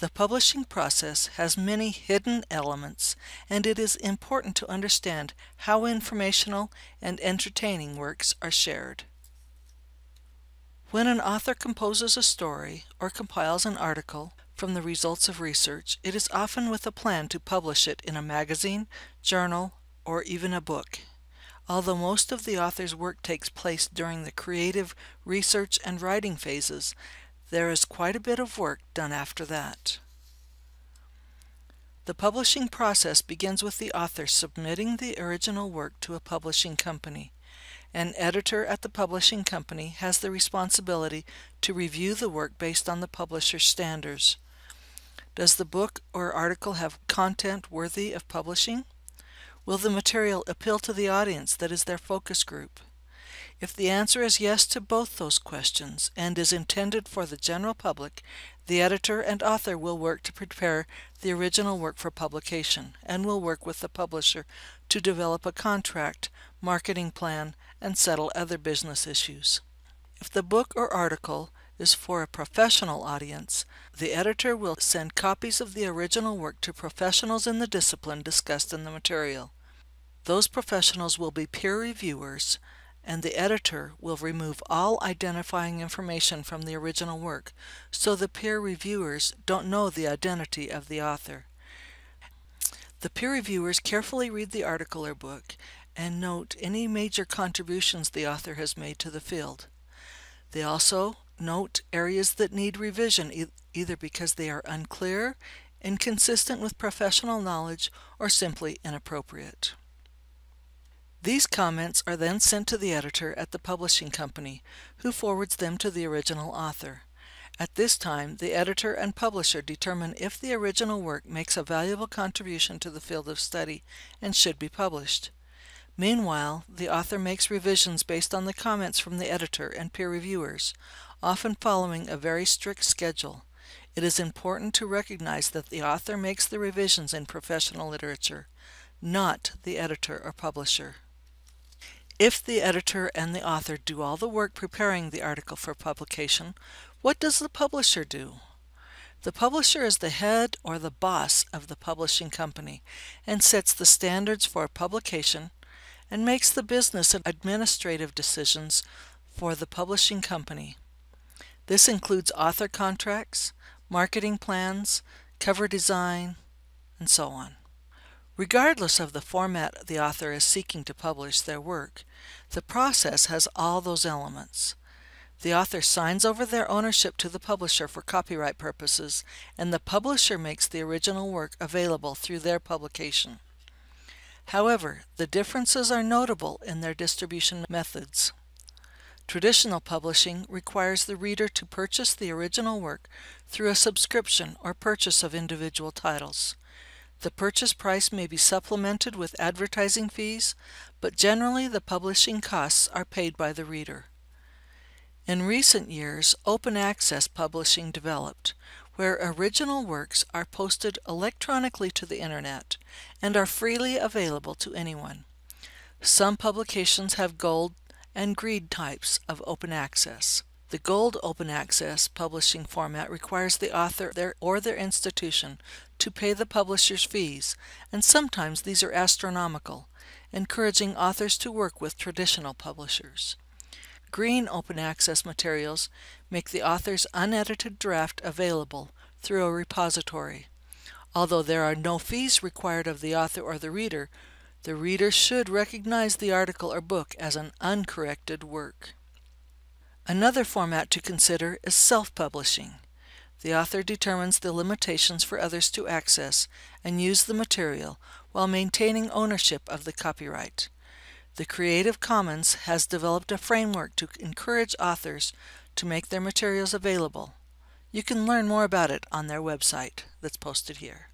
The publishing process has many hidden elements, and it is important to understand how informational and entertaining works are shared. When an author composes a story or compiles an article from the results of research, it is often with a plan to publish it in a magazine, journal, or even a book. Although most of the author's work takes place during the creative, research, and writing phases, there is quite a bit of work done after that. The publishing process begins with the author submitting the original work to a publishing company. An editor at the publishing company has the responsibility to review the work based on the publisher's standards. Does the book or article have content worthy of publishing? Will the material appeal to the audience that is their focus group? If the answer is yes to both those questions and is intended for the general public, the editor and author will work to prepare the original work for publication and will work with the publisher to develop a contract, marketing plan, and settle other business issues. If the book or article is for a professional audience, the editor will send copies of the original work to professionals in the discipline discussed in the material. Those professionals will be peer reviewers and the editor will remove all identifying information from the original work, so the peer reviewers don't know the identity of the author. The peer reviewers carefully read the article or book and note any major contributions the author has made to the field. They also note areas that need revision e either because they are unclear, inconsistent with professional knowledge, or simply inappropriate. These comments are then sent to the editor at the publishing company, who forwards them to the original author. At this time, the editor and publisher determine if the original work makes a valuable contribution to the field of study and should be published. Meanwhile, the author makes revisions based on the comments from the editor and peer reviewers, often following a very strict schedule. It is important to recognize that the author makes the revisions in professional literature, not the editor or publisher. If the editor and the author do all the work preparing the article for publication, what does the publisher do? The publisher is the head or the boss of the publishing company and sets the standards for publication and makes the business and administrative decisions for the publishing company. This includes author contracts, marketing plans, cover design, and so on. Regardless of the format the author is seeking to publish their work, the process has all those elements. The author signs over their ownership to the publisher for copyright purposes, and the publisher makes the original work available through their publication. However, the differences are notable in their distribution methods. Traditional publishing requires the reader to purchase the original work through a subscription or purchase of individual titles. The purchase price may be supplemented with advertising fees, but generally the publishing costs are paid by the reader. In recent years, open access publishing developed, where original works are posted electronically to the Internet and are freely available to anyone. Some publications have gold and green types of open access. The Gold Open Access publishing format requires the author or their institution to pay the publisher's fees, and sometimes these are astronomical, encouraging authors to work with traditional publishers. Green Open Access materials make the author's unedited draft available through a repository. Although there are no fees required of the author or the reader, the reader should recognize the article or book as an uncorrected work. Another format to consider is self-publishing. The author determines the limitations for others to access and use the material while maintaining ownership of the copyright. The Creative Commons has developed a framework to encourage authors to make their materials available. You can learn more about it on their website that's posted here.